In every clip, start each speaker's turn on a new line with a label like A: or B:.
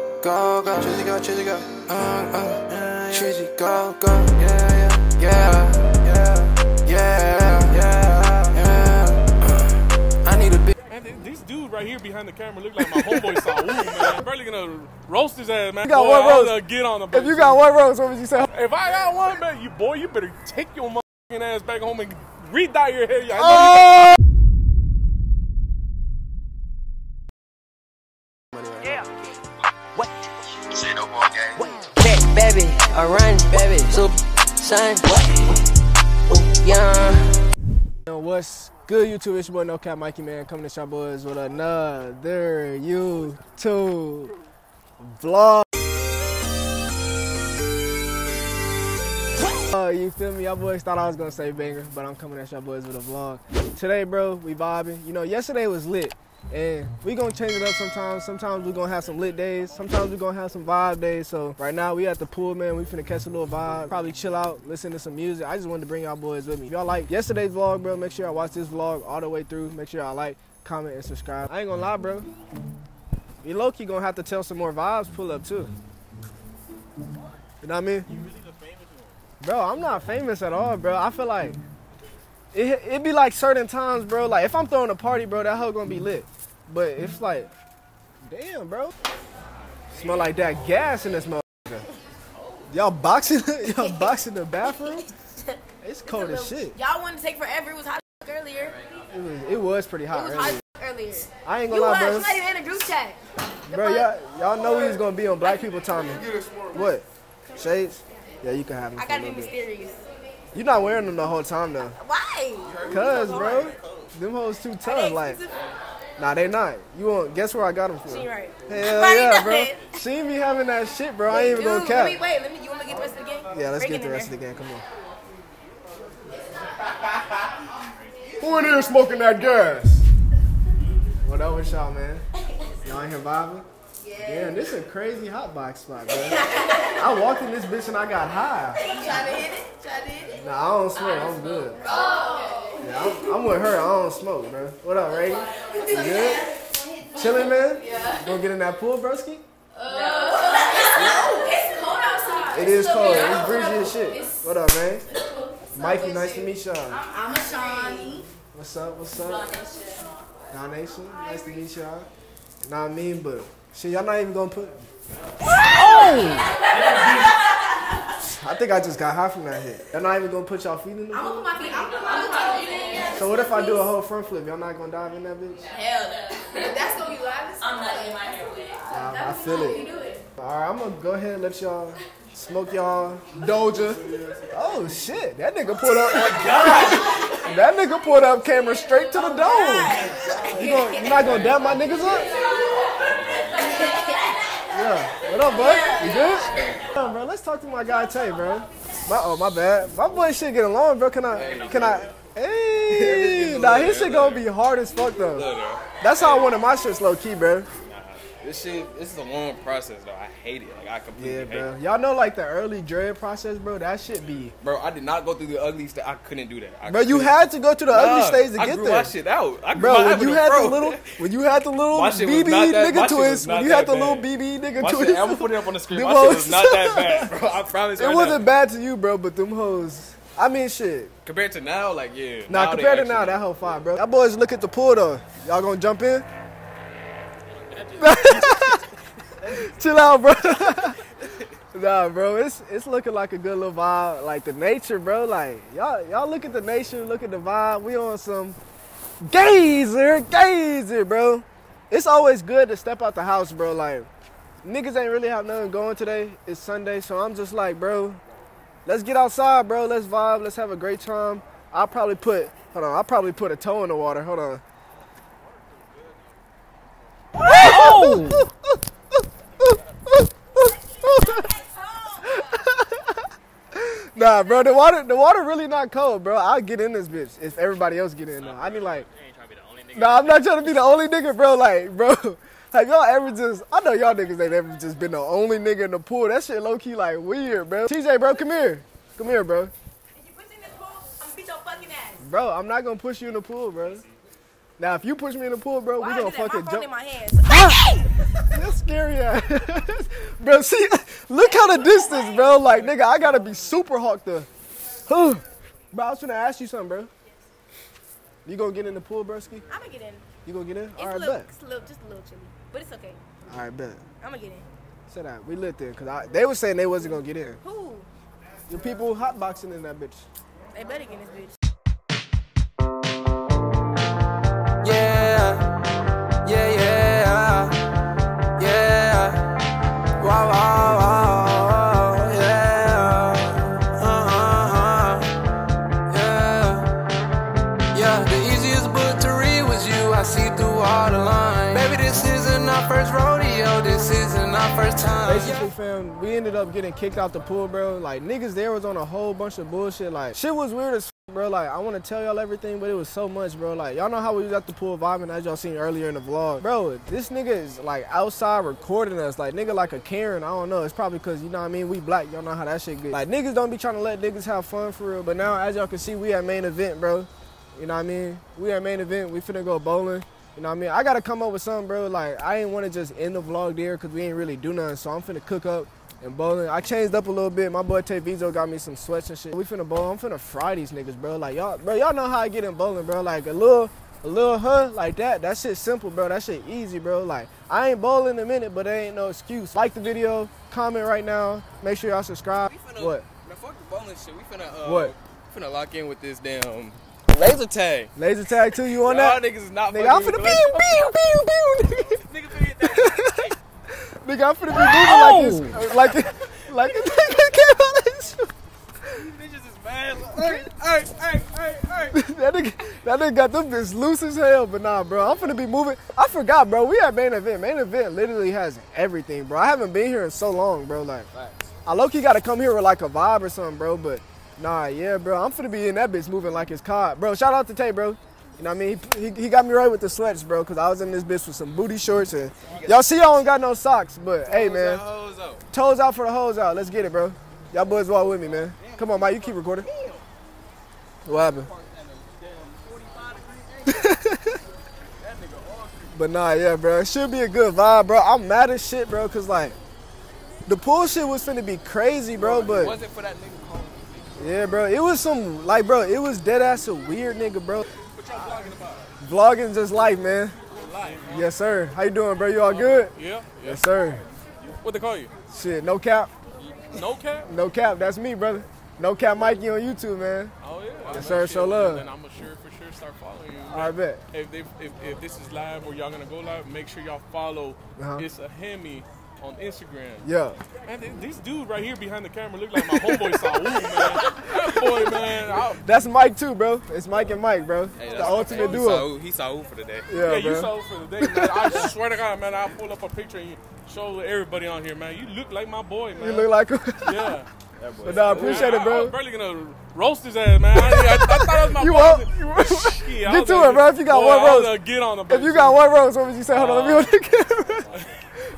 A: Go, go, Trizzy go, Trizzy go. Uh, uh, Trizzy go, go. Yeah, yeah, yeah, yeah, yeah, yeah, yeah. Uh, I need a big.
B: Man, th- these dudes right here behind the camera look like my homeboy Saul, man. I'm barely gonna roast his ass, man.
C: You got
B: Boy,
C: one roast.
B: gonna get on the
C: If you got one rose, what would you say?
B: If I got one, man, you boy, you better take your motherfucking ass back home and re-dye your hair. I know
C: Oh!
D: Back, Run, baby, so son, yeah.
C: Yo, what's good, YouTube? It's your boy No Cap Mikey, man, coming to y'all boys with another YouTube vlog. Uh, you feel me? Y'all boys thought I was gonna say banger, but I'm coming at y'all boys with a vlog. Today, bro, we vibing. You know, yesterday was lit, and we gonna change it up sometimes. Sometimes we gonna have some lit days. Sometimes we gonna have some vibe days. So right now we at the pool, man. We finna catch a little vibe. Probably chill out, listen to some music. I just wanted to bring y'all boys with me. If y'all like yesterday's vlog, bro, make sure y'all watch this vlog all the way through. Make sure y'all like, comment, and subscribe. I ain't gonna lie, bro. We low key gonna have to tell some more vibes pull up too. You know what I mean? Bro, I'm not famous at all, bro. I feel like it it be like certain times, bro. Like if I'm throwing a party, bro, that hoe gonna be lit. But it's like, damn, bro. Smell like that gas in this motherfucker. Y'all boxing? Y'all boxing the bathroom? It's cold as shit.
E: Y'all wanted to take forever. It was hot earlier.
C: It was, it was pretty
E: It
C: hot
E: was
C: earlier.
E: hot earlier.
C: I ain't gonna
E: was.
C: lie,
E: You
C: bro.
E: not even in a group chat.
C: Bro, y'all, y'all know we was gonna be on Black People Timing. What? Shades? Yeah, you can have them.
E: I gotta be mysterious.
C: You're not wearing them the whole time though.
E: Why?
C: Cause, bro, them hoes too tough. Like? Nah, they not. You want? Guess where I got them from?
E: She right.
C: Hell yeah, bro. She ain't be having that shit, bro. I ain't even
E: Dude,
C: gonna
E: Let
C: cap.
E: me, wait, let me. You want to get the rest of the game?
C: Yeah, let's
E: Break
C: get the rest of the
E: there.
C: game. Come on. Who in here smoking that gas? What up with y'all, man? Y'all in here vibing? Yeah. Damn, this is a crazy hot box spot, bro. I walked in this bitch and I got high.
E: You trying to hit it? Trying to hit it?
C: Nah, I don't smoke. I'm good. Yeah, I'm, I'm with her. I don't smoke, bro. What up, Reagan? You good? Chilling, man? Yeah. Gonna get in that pool, broski?
E: It's cold outside.
C: It is cold. It's breezy as shit. What up, man? Mikey, nice to meet y'all.
E: I'm a Shawnee.
C: What's up? What's up? Don Nation, nice to meet y'all. Know what I mean? But shit, y'all not even gonna put. Oh! I think I just got high from that hit. Y'all not even gonna put y'all feet in the
E: I'm gonna
C: pool?
E: put my feet. I'm gonna put my toes in.
C: So what if I do a whole front flip? Y'all not gonna dive in that bitch?
E: Hell no. That's gonna be loud. I'm not getting my hair wet.
C: I, I feel
E: You
C: it.
E: do it.
C: All right, I'm gonna go ahead and let y'all smoke y'all Doja. Oh shit, that nigga put up. My God! That nigga put up camera straight to the oh, dome. You, gonna, you not gonna dab my niggas up? Yeah. What up, bud? You good? Yeah, bro, let's talk to my guy Tay, bro. My, oh, my bad. My boy shit get along, bro. Can I? Can I? Hey, nah, his shit gonna be hard as fuck though. That's how I wanted my shit low key, bro.
F: This shit, this is a long process though. I hate it. Like I completely
C: Yeah, bro.
F: it.
C: Y'all know like the early dread process, bro. That shit be.
F: Bro, I did not go through the ugly stage. I couldn't do that. I
C: Bro, you
F: couldn't.
C: had to go to the ugly stage to
F: I
C: get
F: grew
C: there.
F: my shit out. I
C: Bro,
F: my
C: when you had
F: bro.
C: the little, when you had the little
F: My shit was
C: BB
F: that-
C: nigga twist, when you had the little. BB nigga
F: My
C: twist,
F: shit, I'm gonna put it up on the screen. My shit was not that bad, bro. I promise.
C: it
F: right
C: wasn't
F: now.
C: bad to you, bro, but them hoes. I mean, shit.
F: compared to now. Like yeah.
C: Nah,
F: now
C: compared to now, that whole fine, bro. Y'all boys look at the pool though. Y'all gonna jump in? Chill out, bro. nah, bro, it's it's looking like a good little vibe. Like the nature, bro. Like y'all y'all look at the nature, look at the vibe. We on some gazer, gazer, bro. It's always good to step out the house, bro. Like niggas ain't really have nothing going today. It's Sunday, so I'm just like, bro, let's get outside, bro. Let's vibe. Let's have a great time. I'll probably put hold on. I'll probably put a toe in the water. Hold on. Nah, bro, the water, the water really not cold, bro. I'll get in this bitch if everybody else get in. Though. I mean, like, nah, I'm not trying to be the only nigga, bro. Like, bro, have y'all ever just? I know y'all niggas ain't ever just been the only nigga in the pool. That shit low key like weird, bro. TJ, bro, come here, come here, bro.
E: If you push in this pool, I'm gonna beat your fucking ass.
C: Bro, I'm not gonna push you in the pool, bro. Now, if you push me in the pool, bro,
E: Why
C: we gonna
E: do that? My
C: fucking jump.
E: in my hands.
C: That's scary ass. bro, see, look how the distance, bro. Like, nigga, I gotta be super hawked up. Huh. Bro, I was gonna ask you something, bro. You gonna get in the pool, broski?
E: I'm gonna get in.
C: You gonna get in?
E: It's
C: All right,
E: little, it's a little, just a little chilly, but it's okay.
C: All right, bet.
E: I'm gonna get in.
C: Say that. We lit there, cause I, they was saying they wasn't gonna get in.
E: Who?
C: The people hotboxing in that bitch.
E: They better get in this bitch.
A: Yeah, yeah, yeah, yeah. Wow, wow, wow, yeah. Uh-huh, yeah. Yeah, the easiest book to read was you. I see through all the lines. First rodeo. This isn't our first time.
C: Basically, fam, we ended up getting kicked out the pool, bro. Like niggas there was on a whole bunch of bullshit. Like shit was weird as bro. Like I want to tell y'all everything, but it was so much, bro. Like y'all know how we was at the pool vibing, as y'all seen earlier in the vlog, bro. This nigga is like outside recording us, like nigga like a Karen. I don't know. It's probably cause you know what I mean. We black, y'all know how that shit get. Like niggas don't be trying to let niggas have fun for real. But now, as y'all can see, we at main event, bro. You know what I mean? We at main event. We finna go bowling. You know what I mean? I gotta come up with something, bro. Like I ain't want to just end the vlog there because we ain't really do nothing. So I'm finna cook up and bowling. I changed up a little bit. My boy Tay Vizo got me some sweats and shit. We finna bowl. I'm finna fry these niggas, bro. Like y'all, bro, y'all know how I get in bowling, bro. Like a little, a little huh, like that. That shit simple, bro. That shit easy, bro. Like I ain't bowling in a minute, but there ain't no excuse. Like the video, comment right now. Make sure y'all subscribe.
F: We finna,
C: What?
F: Man, fuck the bowling shit. We finna, uh,
C: What?
F: We finna lock in with this damn laser tag.
C: Laser tag too. You on
F: Y'all
C: that?
F: niggas is not
C: Nigga, I'm finna pew pew pew pew.
F: Nigga.
C: Nigga, I'm finna be moving like oh! this, like like it came out of his shoe.
F: These bitches is mad. Hey, hey, hey, hey, hey.
C: that nigga, that nigga got them bitches loose as hell. But nah, bro, I'm finna be moving. I forgot, bro. We at main event. Main event literally has everything, bro. I haven't been here in so long, bro. Like, I low key gotta come here with like a vibe or something, bro. But nah, yeah, bro. I'm finna be in that bitch moving like it's cod, bro. Shout out to Tay, bro. You know what I mean? He, he, he got me right with the sweats, bro. Cause I was in this bitch with some booty shorts and y'all see y'all don't got no socks, but hey, man. Toes out for the hoes out. Let's get it, bro. Y'all boys walk with me, man. Come on, Mike. You keep recording. What happened? but nah, yeah, bro. It should be a good vibe, bro. I'm mad as shit, bro, cause like the pool shit was finna be crazy, bro. But yeah, bro, it was some like, bro, it was dead ass a weird nigga, bro.
F: What y'all vlogging about?
C: Vlogging just life, man.
F: Life.
C: Yes, sir. How you doing, bro? You all good?
B: Yeah, yeah.
C: Yes, sir.
B: What they call you?
C: Shit, no cap,
B: No cap?
C: no cap. That's me, brother. No cap, Mikey on YouTube, man.
B: Oh yeah.
C: Yes, sir. Show love.
B: Then I'm gonna sure for sure start following you.
C: I bet.
B: If, they, if if this is live or y'all gonna go live, make sure y'all follow.
C: Uh-huh.
B: It's a Hemi on Instagram.
C: Yeah.
B: And th- this dude right here behind the camera look like my homeboy Saul, man. That boy, man. I,
C: That's Mike too, bro. It's Mike and Mike, bro.
F: Hey,
C: the ultimate duo.
F: Saw, he who for the day.
C: Yeah,
B: yeah, you saw for the day, man. I swear to God, man, I'll pull up a picture and show everybody on here, man. You look like my boy, man.
C: You look like him.
B: Yeah.
C: but nah, I appreciate
B: I,
C: it,
B: I,
C: bro.
B: was barely gonna roast his ass, man. I, I, I thought it was my
C: You.
B: Yeah,
C: Get to
B: like,
C: it, bro. If you got
B: boy,
C: one
B: I
C: roast.
B: get on him.
C: If you got one rose, what would you say? Hold on, let me hold the camera.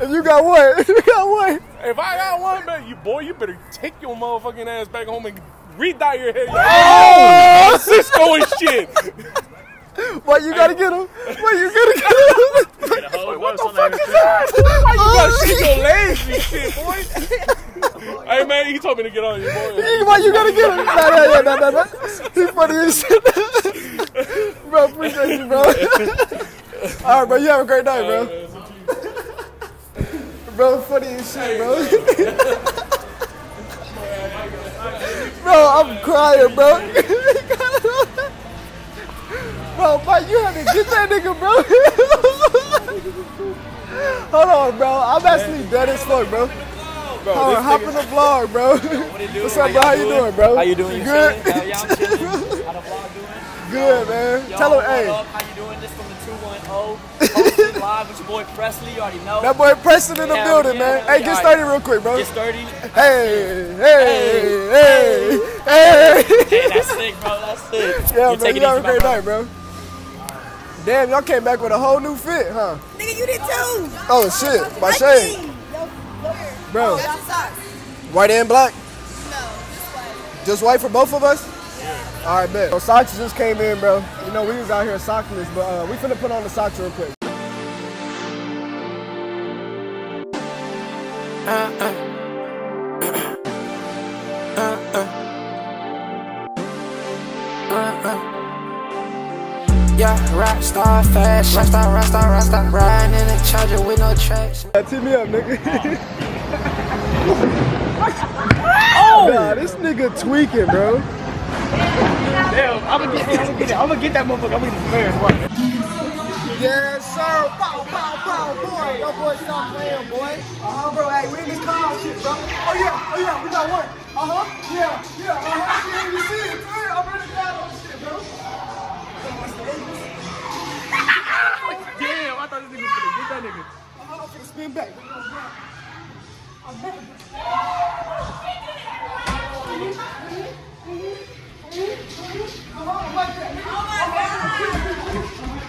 C: If you got one, if you got one,
B: If I got one, man, you boy, you better take your motherfucking ass back home and re-dye your hair.
C: Oh! oh!
B: Cisco and shit.
C: why you gotta get him? Why you gotta get him?
B: what the fuck is that? Why you gotta shake your legs and shit, boy? hey man, he told me to get on you, boy.
C: Why you gotta get him? Nah, nah, nah, nah, nah. He funny as shit. bro, appreciate you, bro. All right, bro. You have a great night, bro. Bro, funny as shit, bro. bro, I'm crying, bro. bro, Mike, you had to get that nigga, bro. Hold on, bro. I'm actually dead as fuck, bro. Hold on, hop in the vlog, bro. What's up, bro? How you doing, bro?
G: How you doing? You
C: good?
G: chilling? Hell yeah, I'm chilling. How the vlog doing?
C: Good, man. Tell him, hey.
G: How you doing? This from the 210. Hosted live with your boy Presley. You already know.
C: That boy Preston in the
G: Hell
C: building,
G: yeah,
C: man.
G: hell
C: Hey, get started real quick, bro.
G: Get sturdy.
C: Hey, hey, hey, hey.
G: Hey, that's sick, bro. That's sick.
C: Yeah,
G: you
C: man,
G: take
C: you
G: it
C: have a great night, bro. Damn, y'all came back with a whole new fit, huh?
E: Nigga, you did too.
C: Oh shit, my shade, bro.
E: That's.
C: White and black,
E: No, just like.
C: just white for both of us. Yeah. All right, bet. So socks just came in, bro. You know, we was out here sockless, but uh, we finna put on the socks real quick.
A: Yeah, rock star fast, rock star, rock star, rock star, riding in a charger with no tracks.
C: Yeah, tee me up, nigga. Oh! oh! Nah, this nigga tweaking, bro.
G: Damn, I'm gonna get, I'm gonna get that. I'm gonna get that motherfucker. I'm gonna get the players. Watch.
C: Yes, sir. Bow, bow, bow, boy. Yo, boy, stop playing, boy. Uh-huh, bro. Hey, we in this car shit, bro. Oh, yeah. Oh, yeah. We got one. Uh-huh. Yeah. Yeah. Uh-huh. Yeah, you see it. Yeah, I'm ready to die on shit, bro.
G: Damn, I thought this nigga was gonna get that nigga.
C: Uh-huh. I'm finna spin back. Here's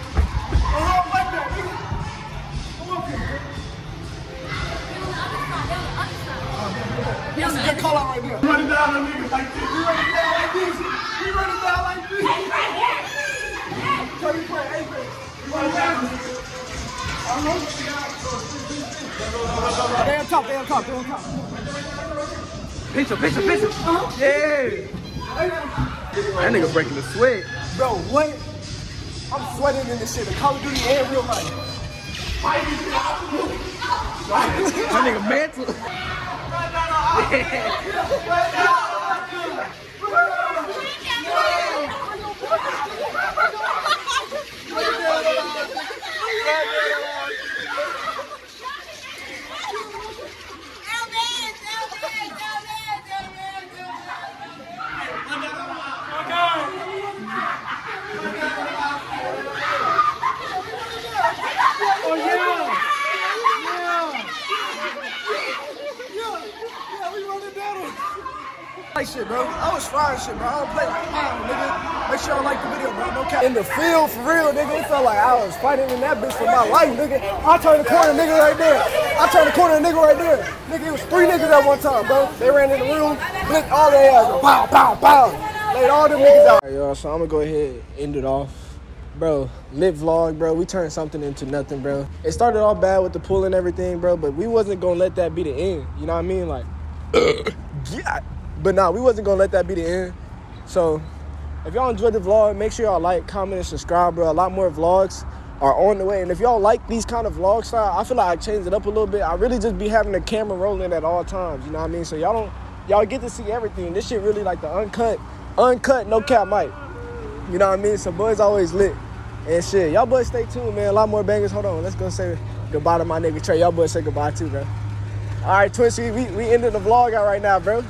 G: Pinch him, pinch him. Yeah. That nigga breaking the sweat.
C: Bro, what? I'm sweating in this shit. The Call of Duty and real life.
G: That nigga mantle.
C: Like shit, bro. I shit, bro. I don't play like pound, nigga. Make sure y'all like the video, bro. No cap. In the field, for real, nigga. It felt like I was fighting in that bitch for my life, nigga. I turned the corner, nigga, right there. I turned the corner, nigga, right there. Nigga, it was three niggas at one time, bro. They ran in the room, blicked all their ass. Pow, pow, pow. Laid all them niggas out. All right, y'all, so I'm gonna go ahead and end it off. Bro, lit vlog, bro. We turned something into nothing, bro. It started off bad with the pool and everything, bro, but we wasn't gonna let that be the end. You know what I mean? Like, yeah. But nah, we wasn't gonna let that be the end. So, if y'all enjoyed the vlog, make sure y'all like, comment, and subscribe, bro. A lot more vlogs are on the way. And if y'all like these kind of vlog style, I feel like I changed it up a little bit. I really just be having the camera rolling at all times. You know what I mean? So y'all don't, y'all get to see everything. This shit really like the uncut, uncut, no cap mic. You know what I mean? So boys always lit. And shit, y'all boys stay tuned, man. A lot more bangers. Hold on, let's go say goodbye to my nigga Trey. Y'all boys say goodbye too, bro. All right, Twitchy, we we ended the vlog out right now, bro.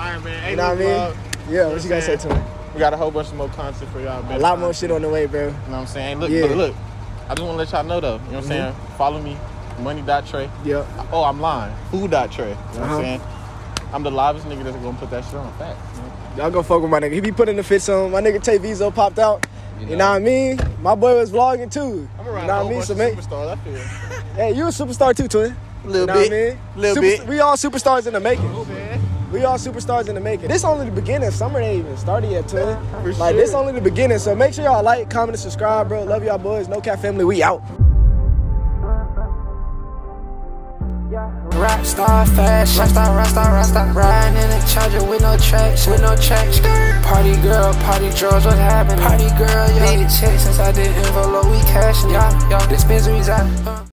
F: Man.
C: You know what I mean?
F: vlog.
C: Yeah, what you gotta say to me?
F: We got a whole bunch of more content for y'all, man.
C: A lot more shit on the way, bro.
F: You know what I'm saying? Look,
C: Yeah.
F: look, look. I just want to let y'all know, though. You know what I'm saying? Follow me, money.trey.
C: Yep.
F: Oh, I'm lying. Food.trey. You know what
C: Uh-huh.
F: I'm saying? I'm the livest nigga that's to put that shit on. Fact.
C: Y'all go fuck with my nigga. He be putting the fits on. My nigga Tay Vizo popped out. You know. what I mean? My boy was vlogging too.
F: I'm
C: you know what I mean? So
F: of
C: make,
F: I feel.
C: hey, you a superstar too, twin.
F: A Little
C: you know
F: bit.
C: What I mean?
F: Little
C: Super-
F: bit.
C: We all superstars in the making. We all superstars in the making. This only the beginning. Summer ain't even started yet, twin.
F: For
C: like this only the beginning. So make sure y'all like, comment, and subscribe, bro. Love y'all boys. No Cap Family. We out.
A: Rock star fast, rock star, rock star, rock star, riding in a charger with no tracks, with no tracks. Party girl, party drugs, what happened? Party girl, yo. Need a check since I did envelope, we cashing, y'all. Yo, dispensaries out. Uh.